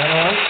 that all right?